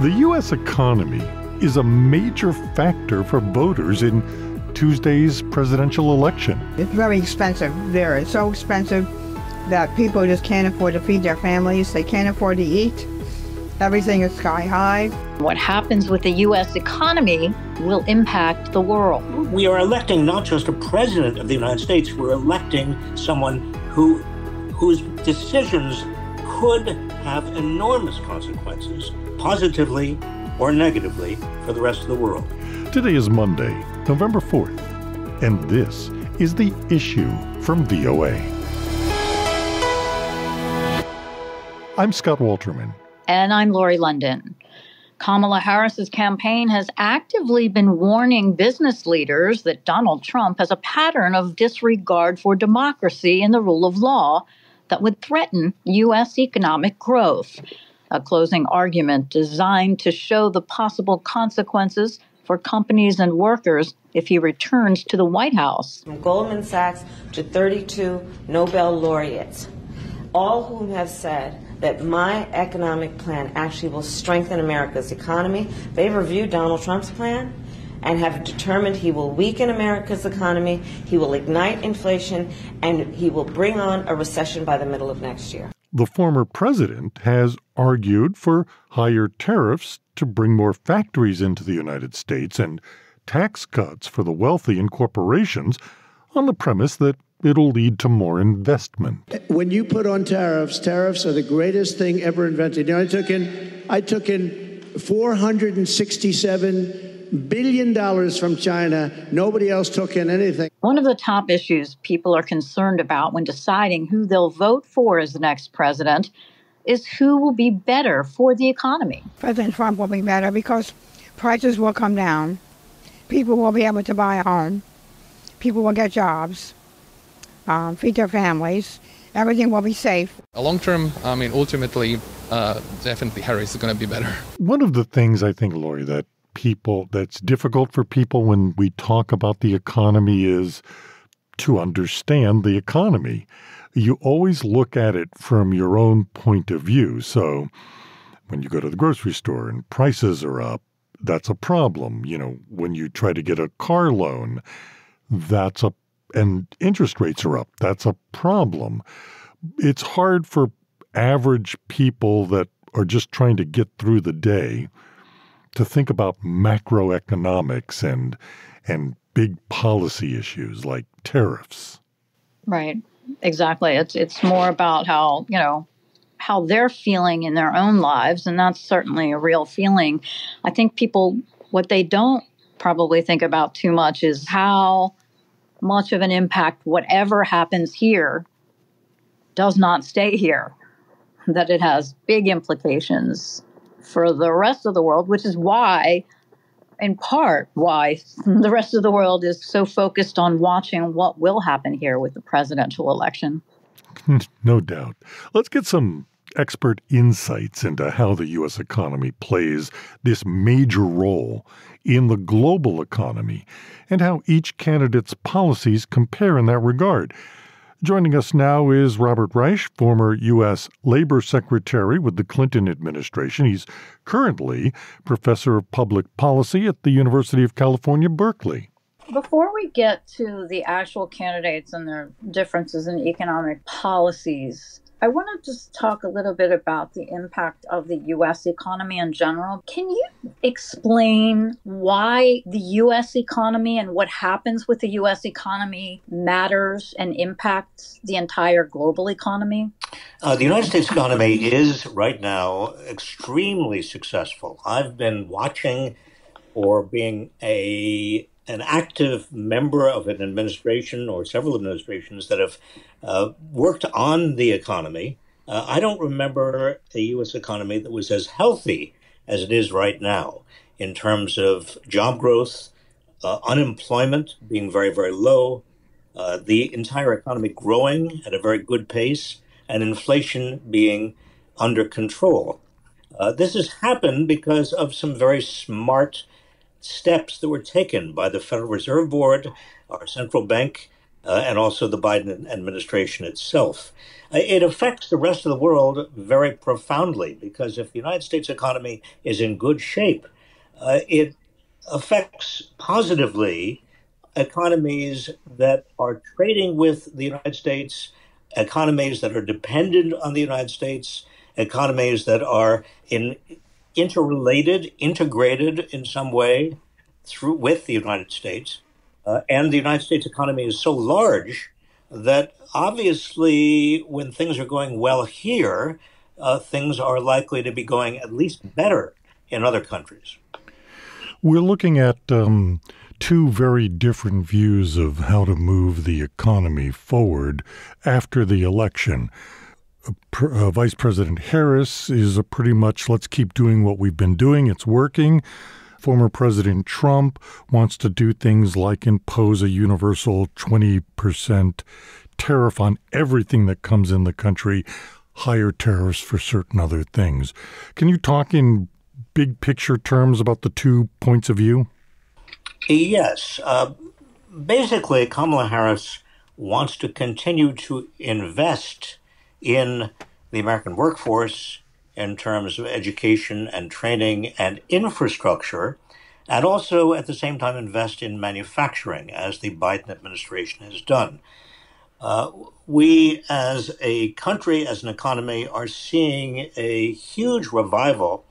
The U.S. economy is a major factor for voters in Tuesday's presidential election. It's very expensive there. It's so expensive that people just can't afford to feed their families. They can't afford to eat. Everything is sky high. What happens with the U.S. economy will impact the world. We are electing not just a president of the United States, we're electing someone who, whose decisions could have enormous consequences, positively or negatively, for the rest of the world. Today is Monday, November 4th, and this is The Issue from VOA. I'm Scott Walterman. And I'm Lori London. Kamala Harris's campaign has actively been warning business leaders that Donald Trump has a pattern of disregard for democracy and the rule of law that would threaten U.S. economic growth. A closing argument designed to show the possible consequences for companies and workers if he returns to the White House. From Goldman Sachs to 32 Nobel laureates, all whom have said that my economic plan actually will strengthen America's economy. They've reviewed Donald Trump's plan and have determined he will weaken America's economy, he will ignite inflation, and he will bring on a recession by the middle of next year. The former president has argued for higher tariffs to bring more factories into the United States and tax cuts for the wealthy and corporations on the premise that it'll lead to more investment. When you put on tariffs, tariffs are the greatest thing ever invented. You know, I took in I took in 467 billion dollars from China. Nobody else took in anything. One of the top issues people are concerned about when deciding who they'll vote for as the next president is who will be better for the economy. President Trump will be better because prices will come down. People will be able to buy a home. People will get jobs, um, feed their families. Everything will be safe. A long term, I mean, ultimately, uh, definitely Harris is going to be better. One of the things I think, Lori, that people that's difficult for people when we talk about the economy is to understand the economy. You always look at it from your own point of view. So when you go to the grocery store and prices are up, that's a problem. You know, when you try to get a car loan, that's a and interest rates are up. That's a problem. It's hard for average people that are just trying to get through the day to think about macroeconomics and and big policy issues like tariffs. Right. Exactly. It's it's more about how, you know, how they're feeling in their own lives and that's certainly a real feeling. I think people what they don't probably think about too much is how much of an impact whatever happens here does not stay here, that it has big implications for the rest of the world, which is why, in part, why the rest of the world is so focused on watching what will happen here with the presidential election. no doubt. Let's get some expert insights into how the U.S. economy plays this major role in the global economy and how each candidate's policies compare in that regard. Joining us now is Robert Reich, former U.S. Labor Secretary with the Clinton administration. He's currently professor of public policy at the University of California, Berkeley. Before we get to the actual candidates and their differences in economic policies, I want to just talk a little bit about the impact of the U.S. economy in general. Can you explain why the U.S. economy and what happens with the U.S. economy matters and impacts the entire global economy? Uh, the United States economy is right now extremely successful. I've been watching or being a an active member of an administration or several administrations that have uh, worked on the economy. Uh, I don't remember a U.S. economy that was as healthy as it is right now in terms of job growth, uh, unemployment being very, very low, uh, the entire economy growing at a very good pace, and inflation being under control. Uh, this has happened because of some very smart steps that were taken by the Federal Reserve Board, our central bank, uh, and also the Biden administration itself. Uh, it affects the rest of the world very profoundly because if the United States economy is in good shape, uh, it affects positively economies that are trading with the United States, economies that are dependent on the United States, economies that are in interrelated, integrated in some way through with the United States. Uh, and the United States economy is so large that obviously, when things are going well here, uh, things are likely to be going at least better in other countries. We're looking at um, two very different views of how to move the economy forward after the election. Uh, Vice President Harris is pretty much let's keep doing what we've been doing, it's working. Former President Trump wants to do things like impose a universal 20% tariff on everything that comes in the country, higher tariffs for certain other things. Can you talk in big picture terms about the two points of view? Yes. Uh, basically, Kamala Harris wants to continue to invest in the American workforce in terms of education and training and infrastructure, and also at the same time invest in manufacturing, as the Biden administration has done. Uh, we, as a country, as an economy, are seeing a huge revival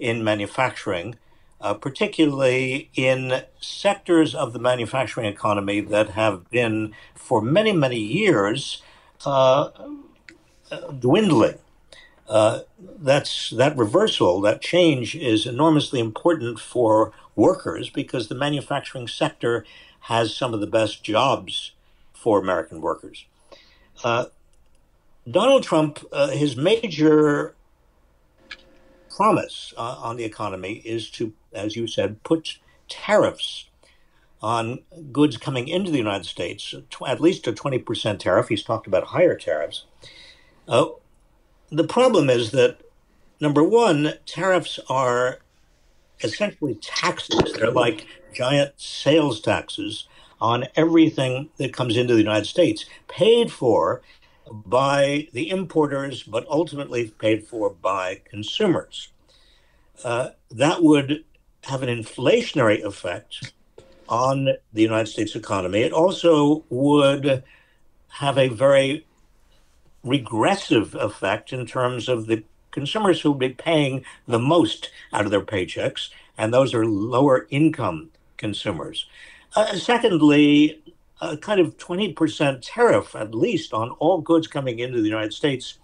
in manufacturing, uh, particularly in sectors of the manufacturing economy that have been, for many, many years, uh, dwindling. Uh, that's that reversal, that change is enormously important for workers because the manufacturing sector has some of the best jobs for American workers. Uh, Donald Trump, uh, his major promise uh, on the economy is to, as you said, put tariffs on goods coming into the United States, at least a 20% tariff. He's talked about higher tariffs. Uh, the problem is that number one, tariffs are essentially taxes. They're like giant sales taxes on everything that comes into the United States, paid for by the importers, but ultimately paid for by consumers. Uh, that would have an inflationary effect on the United States economy. It also would have a very regressive effect in terms of the consumers who will be paying the most out of their paychecks, and those are lower income consumers. Uh, secondly, a kind of 20% tariff, at least, on all goods coming into the United States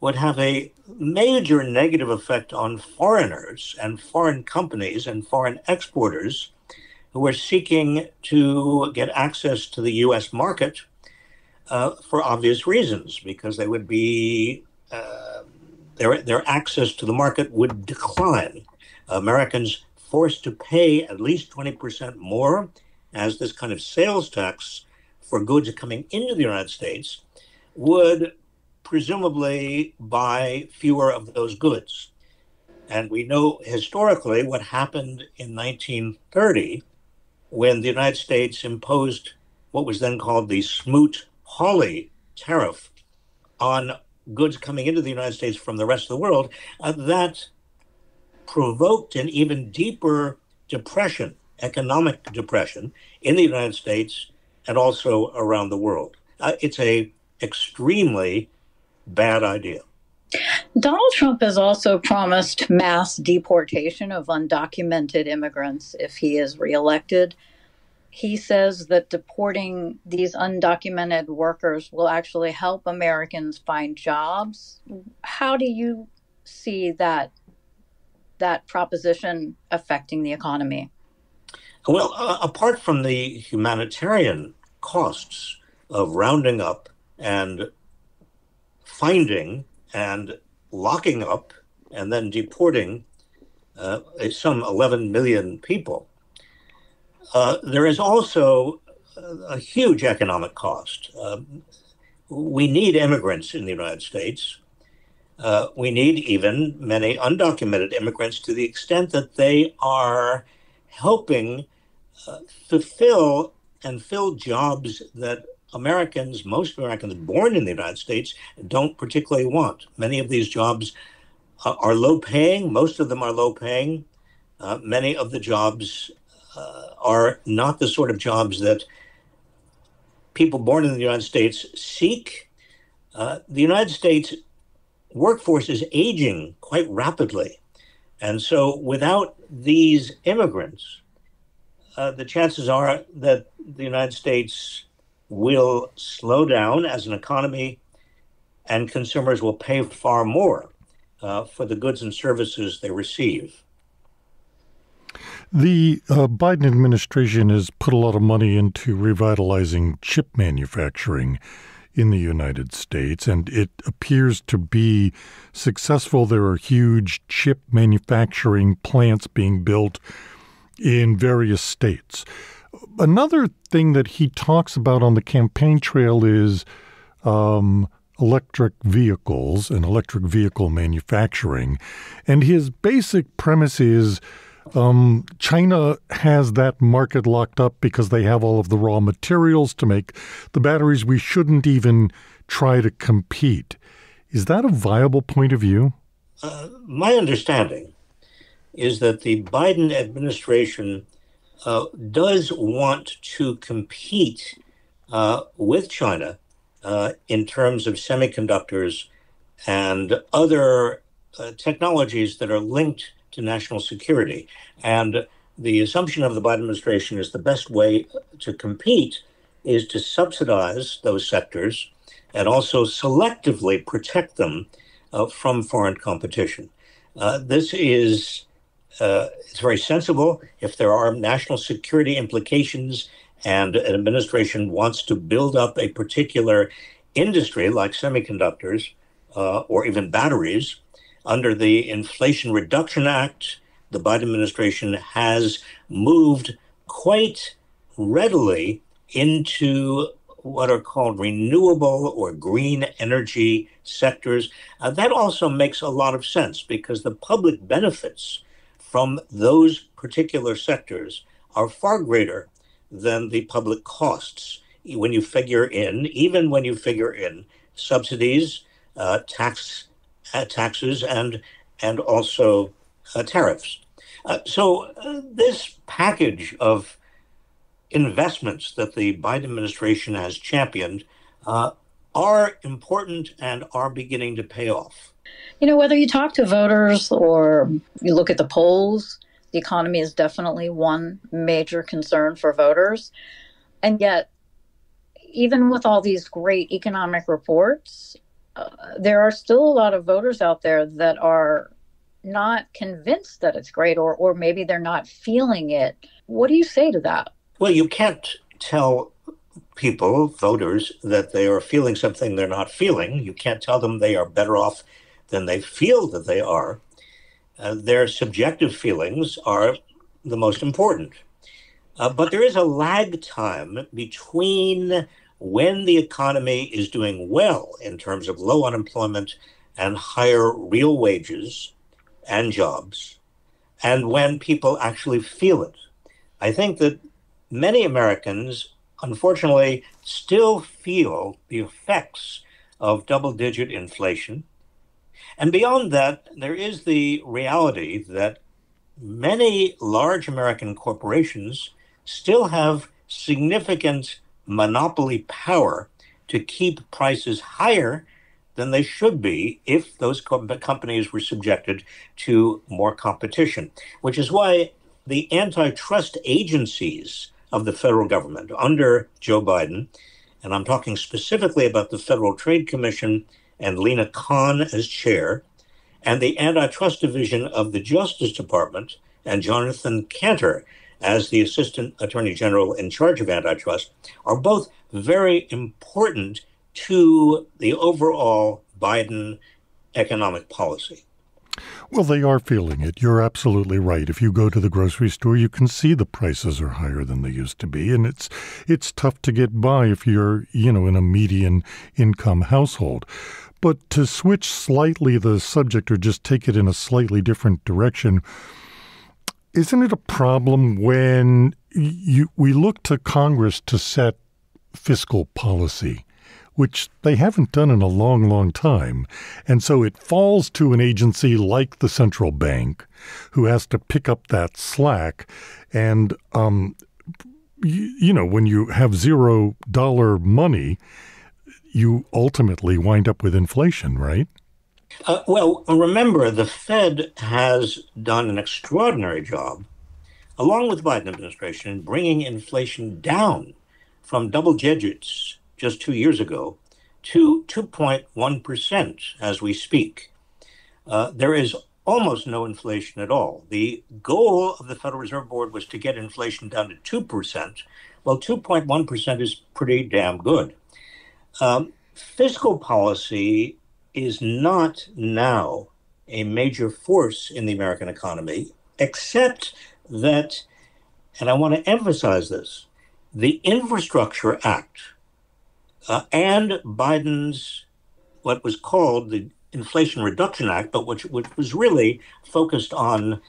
would have a major negative effect on foreigners and foreign companies and foreign exporters who are seeking to get access to the U.S. market uh, for obvious reasons, because they would be uh, their their access to the market would decline. Americans forced to pay at least twenty percent more as this kind of sales tax for goods coming into the United States would presumably buy fewer of those goods. And we know historically what happened in 1930 when the United States imposed what was then called the Smoot Hawley tariff on goods coming into the United States from the rest of the world, uh, that provoked an even deeper depression, economic depression in the United States and also around the world. Uh, it's a extremely bad idea. Donald Trump has also promised mass deportation of undocumented immigrants if he is reelected he says that deporting these undocumented workers will actually help Americans find jobs. How do you see that that proposition affecting the economy? Well, uh, apart from the humanitarian costs of rounding up and finding and locking up and then deporting uh, some 11 million people, uh, there is also a huge economic cost. Uh, we need immigrants in the United States. Uh, we need even many undocumented immigrants to the extent that they are helping uh, fulfill and fill jobs that Americans, most Americans born in the United States, don't particularly want. Many of these jobs uh, are low paying, most of them are low paying. Uh, many of the jobs uh, are not the sort of jobs that people born in the United States seek. Uh, the United States workforce is aging quite rapidly. And so, without these immigrants, uh, the chances are that the United States will slow down as an economy and consumers will pay far more uh, for the goods and services they receive. The uh, Biden administration has put a lot of money into revitalizing chip manufacturing in the United States, and it appears to be successful. There are huge chip manufacturing plants being built in various states. Another thing that he talks about on the campaign trail is um, electric vehicles and electric vehicle manufacturing. And his basic premise is um, China has that market locked up because they have all of the raw materials to make the batteries. We shouldn't even try to compete. Is that a viable point of view? Uh, my understanding is that the Biden administration uh, does want to compete uh, with China uh, in terms of semiconductors and other uh, technologies that are linked to national security. And the assumption of the Biden administration is the best way to compete is to subsidize those sectors and also selectively protect them uh, from foreign competition. Uh, this is uh, it's very sensible. If there are national security implications and an administration wants to build up a particular industry like semiconductors uh, or even batteries, under the Inflation Reduction Act, the Biden administration has moved quite readily into what are called renewable or green energy sectors. Uh, that also makes a lot of sense because the public benefits from those particular sectors are far greater than the public costs when you figure in, even when you figure in subsidies, uh, tax taxes, and and also uh, tariffs. Uh, so uh, this package of investments that the Biden administration has championed uh, are important and are beginning to pay off. You know, whether you talk to voters or you look at the polls, the economy is definitely one major concern for voters. And yet, even with all these great economic reports, there are still a lot of voters out there that are not convinced that it's great, or, or maybe they're not feeling it. What do you say to that? Well, you can't tell people, voters, that they are feeling something they're not feeling. You can't tell them they are better off than they feel that they are, uh, their subjective feelings are the most important. Uh, but there is a lag time between when the economy is doing well in terms of low unemployment and higher real wages and jobs, and when people actually feel it. I think that many Americans, unfortunately, still feel the effects of double digit inflation and beyond that, there is the reality that many large American corporations still have significant monopoly power to keep prices higher than they should be if those co- companies were subjected to more competition, which is why the antitrust agencies of the federal government under Joe Biden, and I'm talking specifically about the Federal Trade Commission and Lina Khan as chair, and the Antitrust Division of the Justice Department and Jonathan Kanter as the Assistant Attorney General in charge of antitrust are both very important to the overall Biden economic policy. Well, they are feeling it. You're absolutely right. If you go to the grocery store, you can see the prices are higher than they used to be, and it's it's tough to get by if you're, you know, in a median income household. But to switch slightly the subject or just take it in a slightly different direction, isn't it a problem when you we look to Congress to set fiscal policy, which they haven't done in a long, long time. And so it falls to an agency like the central bank who has to pick up that slack. And, um, you, you know, when you have zero dollar money, you ultimately wind up with inflation, right? Uh, well, remember, the Fed has done an extraordinary job, along with the Biden administration, in bringing inflation down from double digits just two years ago to 2.1% as we speak. Uh, there is almost no inflation at all. The goal of the Federal Reserve Board was to get inflation down to 2%. Well, 2.1% is pretty damn good. Um, fiscal policy is not now a major force in the American economy, except that, and I want to emphasize this the Infrastructure Act uh, and Biden's what was called the Inflation Reduction Act, but which, which was really focused on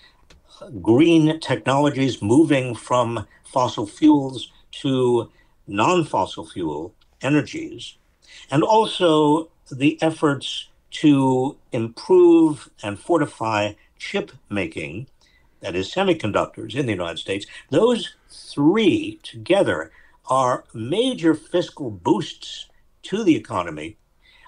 green technologies moving from fossil fuels to non fossil fuel energies, and also the efforts to improve and fortify chip making, that is, semiconductors in the United States, those three together are major fiscal boosts to the economy.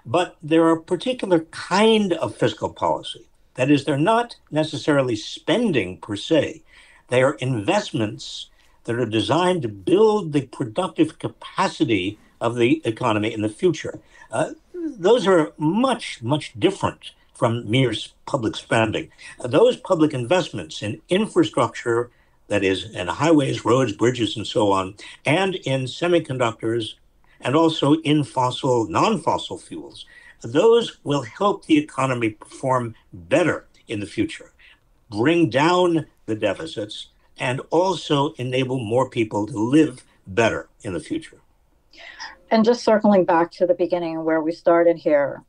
But they're a particular kind of fiscal policy. That is, they're not necessarily spending per se, they are investments that are designed to build the productive capacity of the economy in the future. Uh, those are much, much different from mere public spending. Those public investments in infrastructure, that is, in highways, roads, bridges, and so on, and in semiconductors, and also in fossil, non fossil fuels, those will help the economy perform better in the future, bring down the deficits, and also enable more people to live better in the future and just circling back to the beginning where we started here,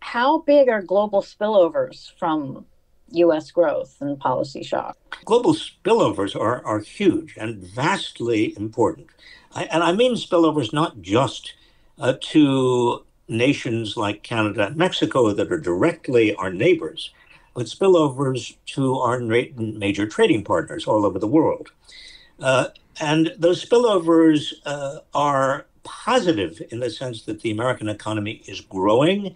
how big are global spillovers from US growth and policy shock? Global spillovers are, are huge and vastly important. I, and I mean spillovers not just uh, to nations like Canada and Mexico that are directly our neighbors, but spillovers to our major trading partners all over the world. Uh, and those spillovers uh, are positive in the sense that the American economy is growing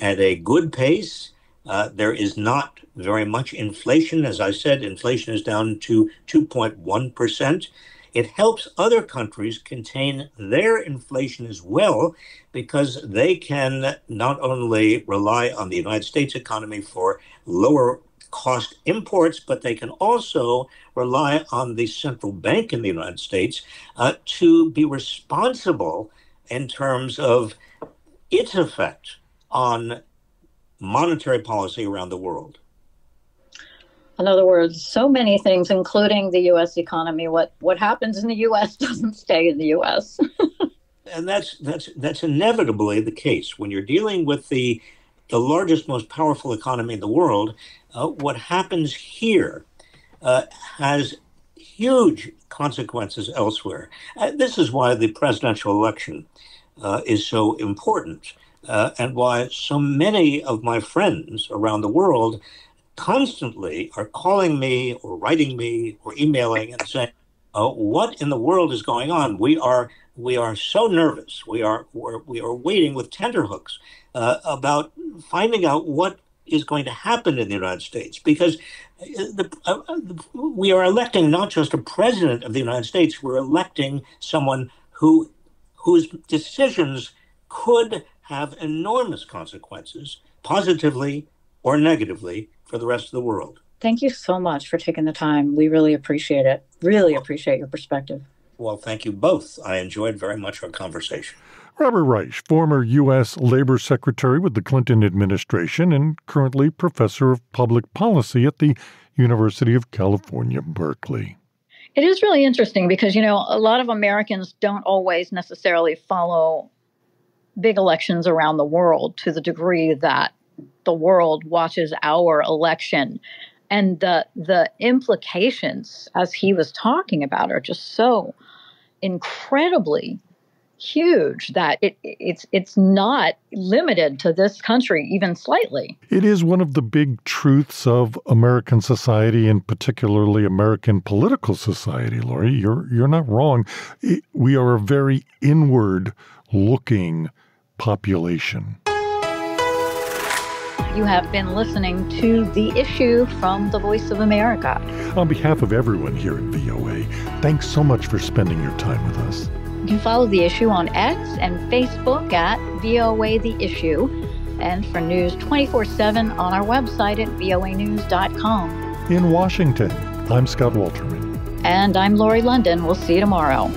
at a good pace. Uh, there is not very much inflation. As I said, inflation is down to 2.1%. It helps other countries contain their inflation as well because they can not only rely on the United States economy for lower cost imports, but they can also rely on the central bank in the United States uh, to be responsible in terms of its effect on monetary policy around the world. In other words, so many things, including the U.S. economy. What what happens in the U.S. doesn't stay in the U.S. and that's that's that's inevitably the case when you're dealing with the the largest, most powerful economy in the world uh, what happens here uh, has huge consequences elsewhere. Uh, this is why the presidential election uh, is so important, uh, and why so many of my friends around the world constantly are calling me or writing me or emailing and saying, uh, "What in the world is going on? We are." We are so nervous. We are we're, we are waiting with tenterhooks about finding out what is going to happen in the United States because uh, the, uh, we are electing not just a president of the United States, we're electing someone who whose decisions could have enormous consequences, positively or negatively, for the rest of the world. Thank you so much for taking the time. We really appreciate it. Really appreciate your perspective. Well, thank you both. I enjoyed very much our conversation. Robert Reich, former U.S. Labor Secretary with the Clinton administration and currently professor of public policy at the University of California, Berkeley. It is really interesting because, you know, a lot of Americans don't always necessarily follow big elections around the world to the degree that the world watches our election. And the the implications, as he was talking about, are just so incredibly huge that it, it's it's not limited to this country even slightly. It is one of the big truths of American society and particularly American political society, Lori. You're you're not wrong. It, we are a very inward looking population. You have been listening to The Issue from the Voice of America. On behalf of everyone here at VOA, thanks so much for spending your time with us. You can follow The Issue on X and Facebook at VOA The Issue, and for news 24 7 on our website at voanews.com. In Washington, I'm Scott Walterman. And I'm Lori London. We'll see you tomorrow.